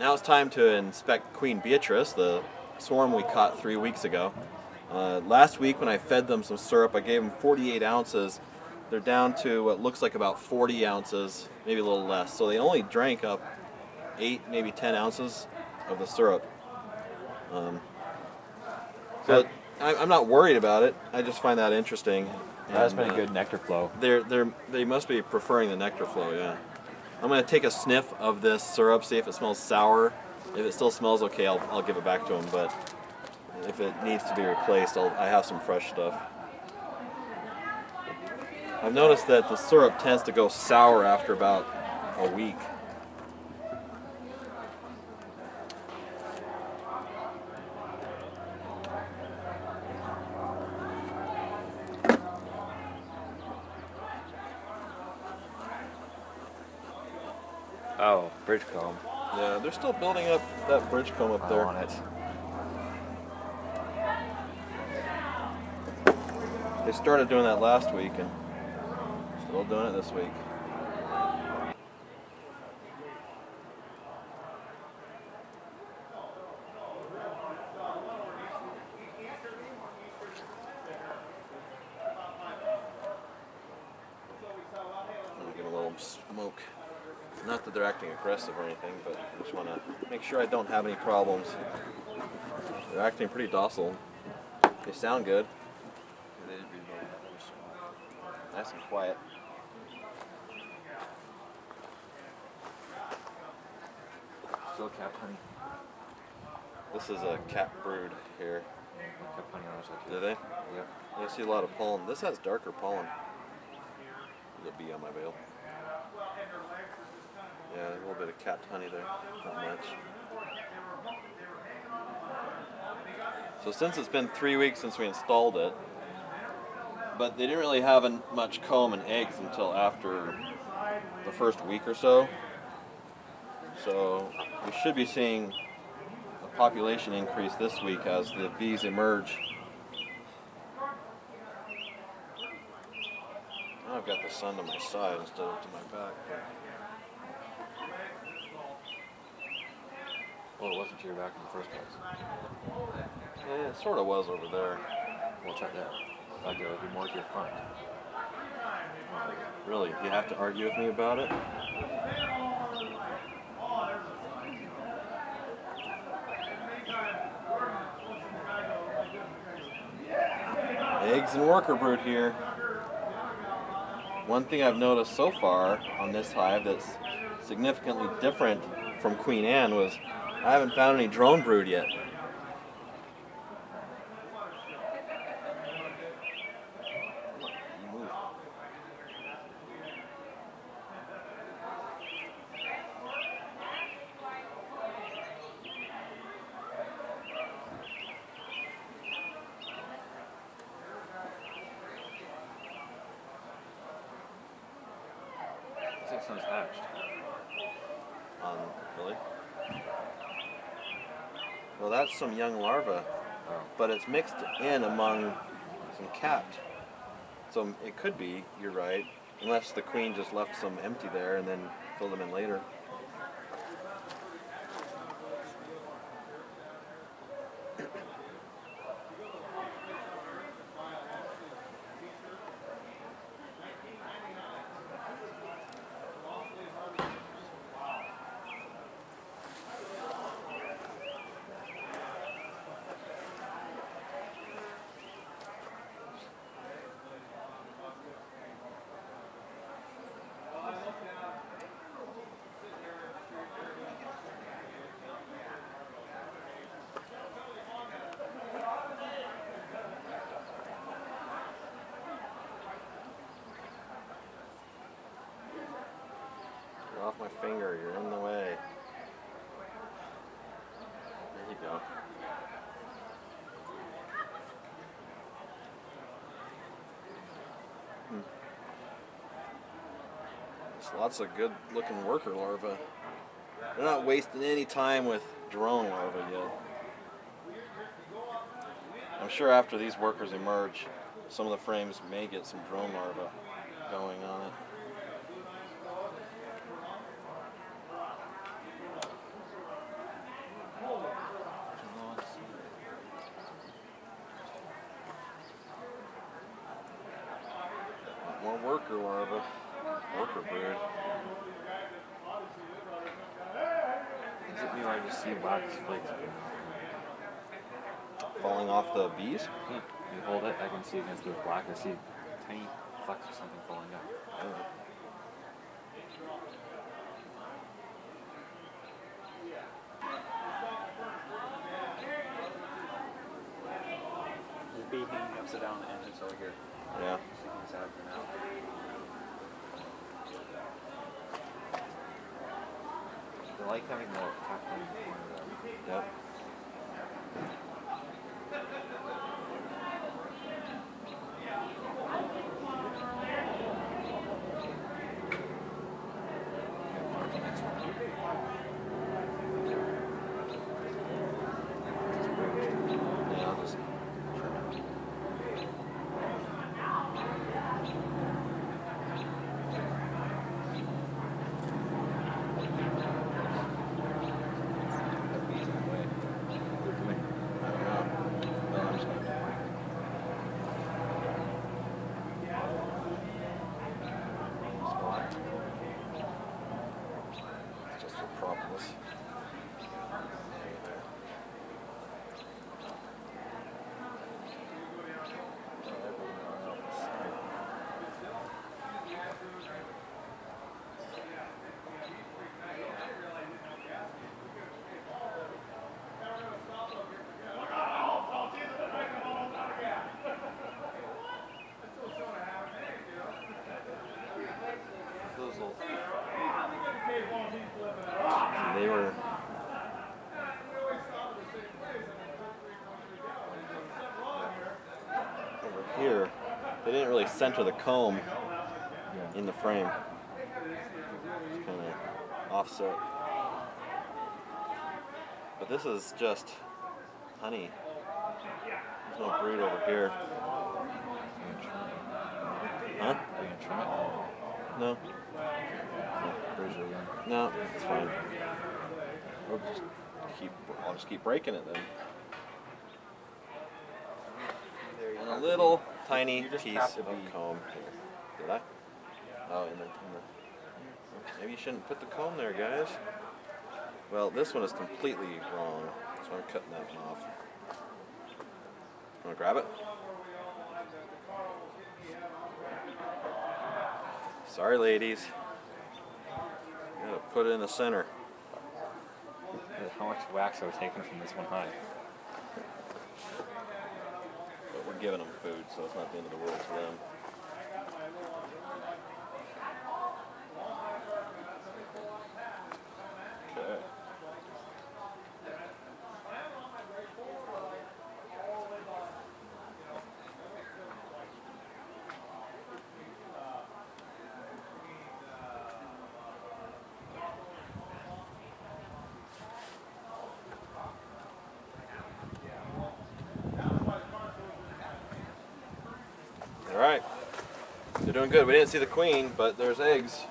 now it's time to inspect Queen Beatrice, the swarm we caught three weeks ago. Uh, last week when I fed them some syrup, I gave them 48 ounces. They're down to what looks like about 40 ounces, maybe a little less. So they only drank up eight, maybe 10 ounces of the syrup. Um, so I, I'm not worried about it. I just find that interesting. That's And, been a uh, good nectar flow. they're they're they must be preferring the nectar flow, yeah. I'm gonna take a sniff of this syrup, see if it smells sour. If it still smells okay, I'll, I'll give it back to him, But if it needs to be replaced, I'll, I have some fresh stuff. I've noticed that the syrup tends to go sour after about a week. Bridge comb. Yeah, they're still building up that bridge comb up I there. want it. They started doing that last week and still doing it this week. I'm gonna give 'em a little smoke. Not that they're acting aggressive or anything, but I just want to make sure I don't have any problems. They're acting pretty docile. They sound good. Nice and quiet. Still cap honey. This is a cap brood here. Cap honey on Do they? Yep. I see a lot of pollen. This has darker pollen. A bee on my veil. Yeah, a little bit of capped honey there. Not much. So since it's been three weeks since we installed it, but they didn't really have much comb and eggs until after the first week or so. So we should be seeing a population increase this week as the bees emerge. Now I've got the sun to my side instead of to my back. Well, it wasn't to your back in the first place. Yeah, it sort of was over there. Well, check that. I'd go be more to your front. Really, you have to argue with me about it? Eggs and worker brood here. One thing I've noticed so far on this hive that's significantly different from Queen Anne was I haven't found any drone brood yet. I think hatched. Um, really? Well, that's some young larva, Oh. but it's mixed in among some capped. So it could be, you're right, unless the queen just left some empty there and then filled them in later. You're off my finger, you're in the way. There you go. Hmm. There's lots of good looking worker larvae. They're not wasting any time with drone larvae yet. I'm sure after these workers emerge, some of the frames may get some drone larvae going on it. More worker larva. Worker brood. Is it me or I just see wax flakes? Falling off the bees? Hmm. You hold it, I can see against the black. I see tiny flecks or something falling out. There's bee hanging upside down on the entrance over here. Yeah. He's out like having the tackle in the. Yep. And the next one. Yeah, I'll just trim it. That bee's in the way. They're coming. I don't know. No, I'm just gonna. Spot. It's just for propolis. Oh, they're building their own office. Those little They were. Over here, they didn't really center the comb yeah. in the frame. It's kind of offset. But this is just honey. There's no brood over here. Huh? No. No, it's fine. We'll just keep. I'll just keep breaking it then. And a little tiny piece of comb. Here. Did I? Oh, in the, in the. Maybe you shouldn't put the comb there, guys. Well, this one is completely wrong, so I'm cutting that one off. Want to grab it? Sorry, ladies. You Gotta put it in the center. How much wax are we taking from this one high? Giving them food, so it's not the end of the world for them. Okay. All right. They're doing good. We didn't see the queen, but there's eggs.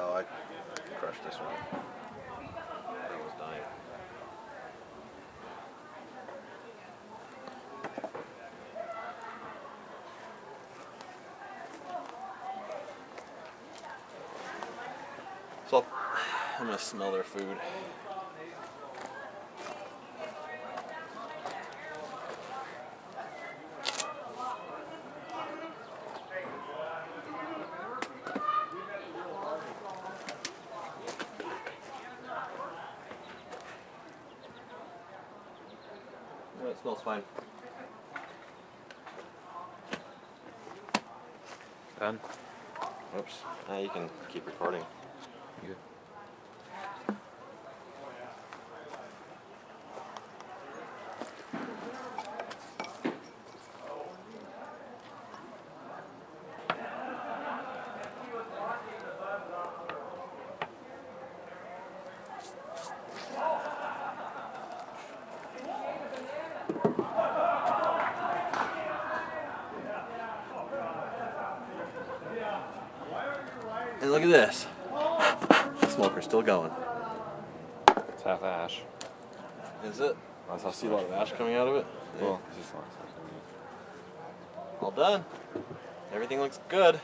Oh, I crushed this one. That was dying. So I'm gonna smell their food. Yeah, it smells fine. Done. Oops. Now you can keep recording. You And look at this. Smoker's still going. It's half ash. Is it? I see a lot of ash coming out of it. Well, it's just not. All done. Everything looks good.